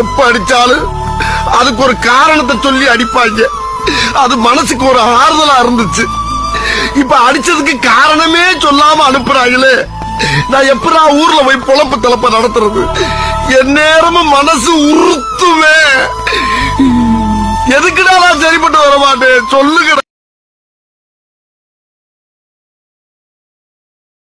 எப்ப அடிச்சாலும் அதுக்கு ஒரு காரணத்தை சொல்லி அடிப்பாங்க. அது மனசுக்கு ஒரு ஆறுதலா இருந்துச்சு. இப்ப அடிச்சதுக்கு காரணமே சொல்லாம அனுப்புறாங்களே. நான் எப்படா ஊர்ல போய் பொழப்பு தலப்ப நடத்துறது? என் நேரமும் மனசு உறுத்துமே எதுக்குடா நான் சரிப்பட்டு வர மாட்டேன் சொல்லுங்க